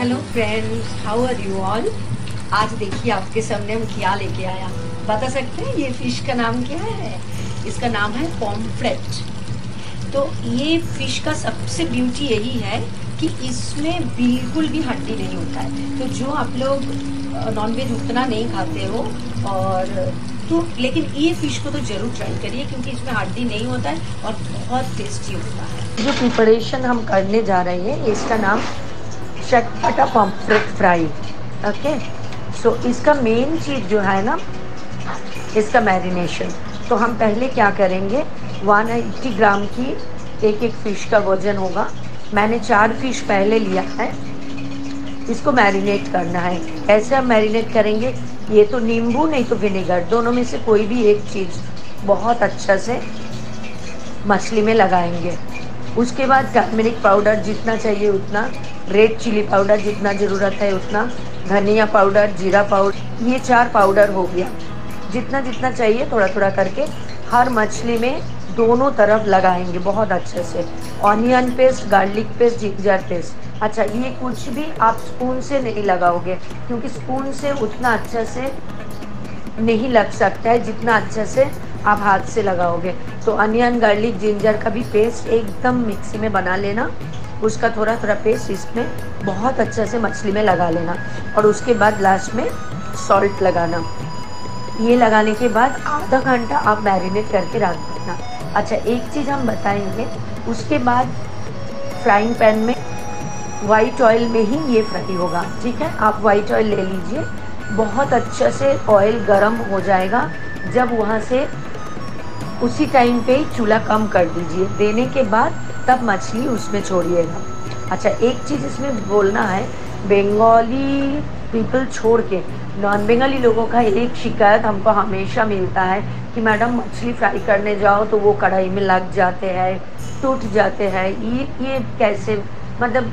Hello friends how are you all आज देखिए आपके सामने हम क्या लेके आया। बता सकते हैं ये फ़िश का नाम क्या है? इसका नाम है पॉम्फ्रेट तो ये फ़िश का सबसे ब्यूटी यही है कि इसमें बिल्कुल भी हड्डी नहीं होता है। तो जो आप लोग नॉनवेज उतना नहीं खाते हो और तो लेकिन ये फ़िश को तो ज़रूर ट्राई करिए क्योंकि इसमें हड्डी नहीं होता है और बहुत टेस्टी होता है। जो प्रिपरेशन हम करने जा रहे हैं, इसका नाम चटपटा पम्फ्रेट फ्राई ओके सो इसका मेन चीज़ जो है ना, इसका मैरिनेशन तो हम पहले क्या करेंगे? 180 ग्राम की एक एक फ़िश का वज़न होगा. मैंने चार फ़िश पहले लिया है. इसको मैरिनेट करना है. ऐसे हम मैरिनेट करेंगे, ये तो नींबू नहीं तो विनेगर दोनों में से कोई भी एक चीज़ बहुत अच्छा से मछली में लगाएँगे. उसके बाद टर्मरिक पाउडर जितना चाहिए उतना रेड चिली पाउडर जितना ज़रूरत है उतना, धनिया पाउडर, जीरा पाउडर, ये चार पाउडर हो गया। जितना जितना चाहिए थोड़ा थोड़ा करके हर मछली में दोनों तरफ़ लगाएँगे बहुत अच्छे से। Onion paste garlic paste ginger paste अच्छा ये कुछ भी आप स्पून से नहीं लगाओगे, क्योंकि स्पून से उतना अच्छे से नहीं लग सकता है, जितना अच्छे से आप हाथ से लगाओगे। तो अनियन गार्लिक जिंजर का भी पेस्ट एकदम मिक्सी में बना लेना। उसका थोड़ा थोड़ा पेस्ट इसमें बहुत अच्छे से मछली में लगा लेना और उसके बाद लास्ट में सॉल्ट लगाना। ये लगाने के बाद आधा घंटा आप मैरिनेट करके रख देना। अच्छा एक चीज़ हम बताएँगे, उसके बाद फ्राइंग पैन में वाइट ऑयल में ही ये फ्राई होगा, ठीक है? आप वाइट ऑयल ले लीजिए, बहुत अच्छे से ऑयल गर्म हो जाएगा, जब वहाँ से उसी टाइम पे चूल्हा कम कर दीजिए। देने के बाद तब मछली उसमें छोड़िएगा। अच्छा एक चीज़ इसमें बोलना है, बंगाली पीपल छोड़ के नॉन बंगाली लोगों का एक शिकायत हमको हमेशा मिलता है कि मैडम, मछली फ्राई करने जाओ तो वो कढ़ाई में लग जाते हैं, टूट जाते हैं। ये ये कैसे मतलब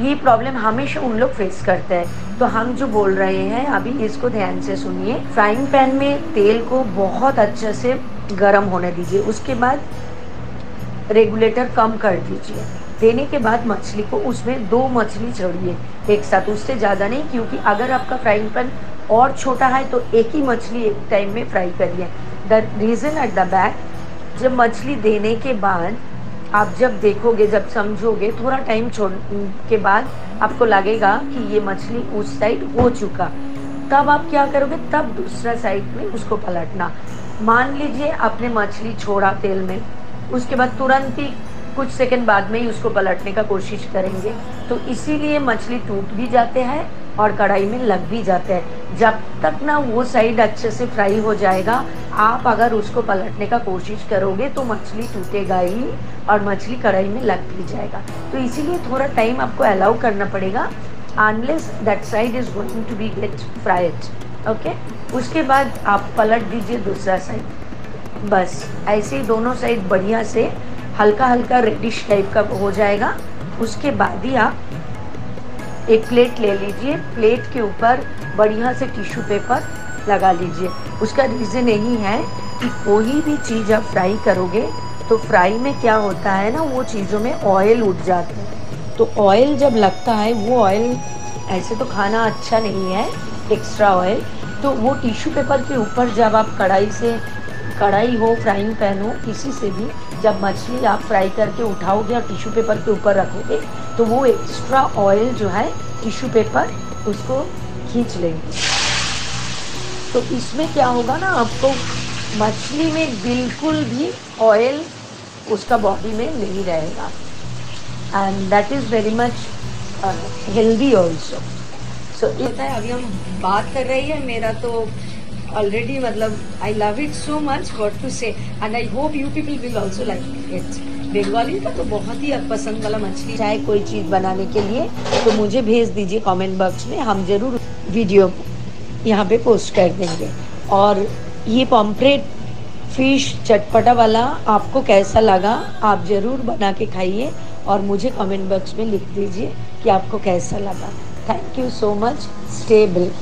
ये प्रॉब्लम हमेशा उन लोग फेस करते हैं। तो हम जो बोल रहे हैं, अभी इसको ध्यान से सुनिए। फ्राइंग पैन में तेल को बहुत अच्छे से गर्म होने दीजिए। उसके बाद रेगुलेटर कम कर दीजिए। देने के बाद मछली को उसमें दो मछली चढ़िए एक साथ। उससे ज़्यादा नहीं, क्योंकि अगर आपका फ्राइंग पैन और छोटा है तो एक ही मछली एक टाइम में फ्राई करिए। The reason at the back जब मछली देने के बाद आप जब देखोगे, जब समझोगे, थोड़ा टाइम छोड़ के बाद आपको लगेगा कि ये मछली उस साइड हो चुका। तब आप क्या करोगे? तब दूसरा साइड में उसको पलटना। मान लीजिए आपने मछली छोड़ा तेल में, उसके बाद तुरंत ही कुछ सेकंड बाद में ही उसको पलटने का कोशिश करेंगे तो इसीलिए मछली टूट भी जाते हैं और कढ़ाई में लग भी जाते हैं। जब तक ना वो साइड अच्छे से फ्राई हो जाएगा, आप अगर उसको पलटने का कोशिश करोगे तो मछली टूटेगा ही और मछली कढ़ाई में लग भी जाएगा। तो इसीलिए थोड़ा टाइम आपको अलाउ करना पड़ेगा। Unless that side is going to be get fried okay उसके बाद आप पलट दीजिए दूसरा साइड बस, ऐसे ही दोनों साइड बढ़िया से हल्का हल्का रेडिश टाइप का हो जाएगा। उसके बाद ही आप एक प्लेट ले लीजिए। प्लेट के ऊपर बढ़िया से टिश्यू पेपर लगा लीजिए। उसका रीज़न यही है कि कोई भी चीज़ आप फ्राई करोगे तो फ्राई में क्या होता है ना, वो चीज़ों में ऑयल उठ जाता है। तो ऑयल जब लगता है, वो ऑयल ऐसे तो खाना अच्छा नहीं है एक्स्ट्रा ऑयल तो वो टिश्यू पेपर के ऊपर जब आप कढ़ाई से कढ़ाई हो फ्राइंग पैन हो, किसी से भी जब मछली आप फ्राई करके उठाओगे और टिश्यू पेपर के ऊपर रखोगे तो वो एक्स्ट्रा ऑयल जो है टिश्यू पेपर उसको खींच लेंगे। तो इसमें क्या होगा ना, आपको मछली में बिल्कुल भी ऑयल उसका बॉडी में नहीं रहेगा। And that is very much healthy also so है, अभी हम बात कर रही है, मेरा तो ऑलरेडी मतलब I love it so much what to say and I hope you people will also like it Bengali का तो बहुत ही पसंद वाला मछली चाहे कोई चीज़ बनाने के लिए तो मुझे भेज दीजिए कमेंट बॉक्स में, हम ज़रूर वीडियो यहाँ पे पोस्ट कर देंगे। और ये पॉम्प्रेट फ़िश चटपटा वाला आपको कैसा लगा, आप ज़रूर बना के खाइए और मुझे कमेंट बॉक्स में लिख दीजिए कि आपको कैसा लगा। Thank you so much stable